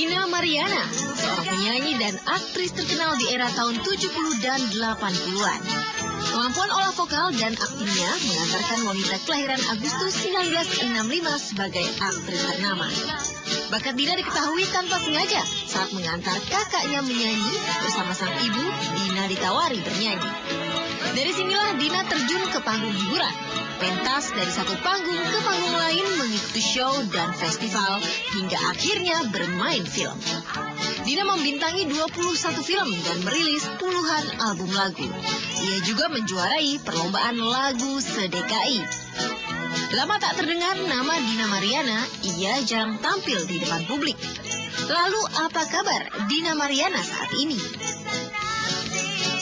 Dina Mariana, seorang penyanyi dan aktris terkenal di era tahun 70 dan 80-an. Kemampuan olah vokal dan aktingnya mengantarkan wanita kelahiran Agustus 1965 sebagai aktris ternama. Bakat Dina diketahui tanpa sengaja saat mengantar kakaknya menyanyi bersama sang ibu, Dina ditawari bernyanyi. Dari sinilah Dina terjun ke panggung hiburan. Pentas dari satu panggung ke panggung lain mengikuti show dan festival hingga akhirnya bermain film. Dina membintangi 21 film dan merilis puluhan album lagu. Ia juga menjuarai perlombaan lagu se-DKI. Lama tak terdengar nama Dina Mariana, ia jarang tampil di depan publik. Lalu apa kabar Dina Mariana saat ini?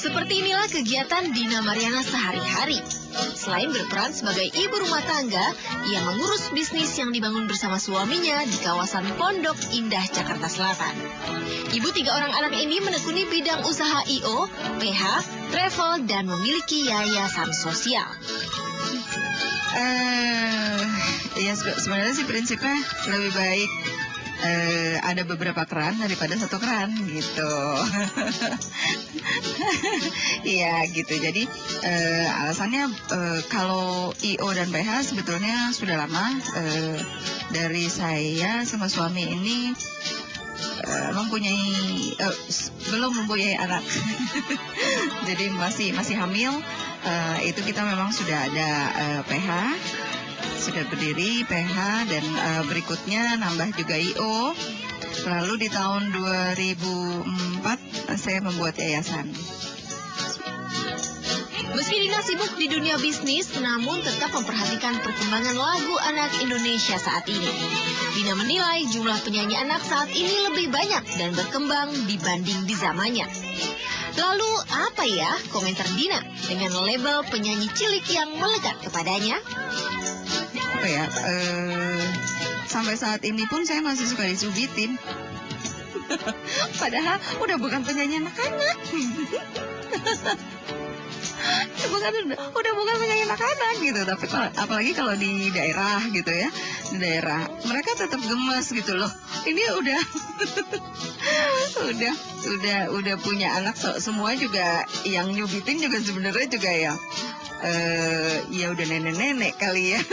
Seperti inilah kegiatan Dina Mariana sehari-hari. Selain berperan sebagai ibu rumah tangga, ia mengurus bisnis yang dibangun bersama suaminya di kawasan Pondok Indah, Jakarta Selatan. Ibu tiga orang anak ini menekuni bidang usaha IO, PH, travel, dan memiliki yayasan sosial. Eh, ya sebenarnya sih prinsipnya lebih baik eh, ada beberapa keran daripada satu keran gitu. Iya gitu. Jadi eh, alasannya eh, kalau IO dan PH sebetulnya sudah lama eh, dari saya sama suami ini eh, mempunyai eh, belum mempunyai anak. Jadi masih masih hamil. Eh, itu kita memang sudah ada eh, PH sudah berdiri PH dan uh, berikutnya nambah juga IO. Lalu di tahun 2004 saya membuat yayasan. Meski Dina sibuk di dunia bisnis, namun tetap memperhatikan perkembangan lagu anak Indonesia saat ini. Dina menilai jumlah penyanyi anak saat ini lebih banyak dan berkembang dibanding di zamannya. Lalu apa ya komentar Dina dengan label penyanyi cilik yang melekat kepadanya? Apa ya? eh, sampai saat ini pun saya masih suka disubitin. Padahal udah bukan penyanyi anak-anak. Bukan udah bukan penyanyi anak-anak gitu tapi apalagi kalau di daerah gitu ya di daerah mereka tetap gemes gitu loh ini udah udah udah udah punya anak semua juga yang nyubitin juga sebenarnya juga ya eh ya udah nenek-nenek kali ya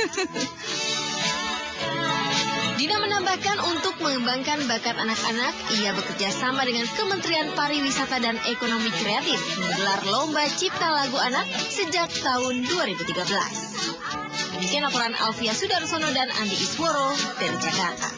Dina menambahkan untuk mengembangkan bakat anak-anak, ia bekerja sama dengan Kementerian Pariwisata dan Ekonomi Kreatif menggelar Lomba Cipta Lagu Anak sejak tahun 2013. Demikian laporan Alfia Sudarsono dan Andi Isworo dari Jakarta.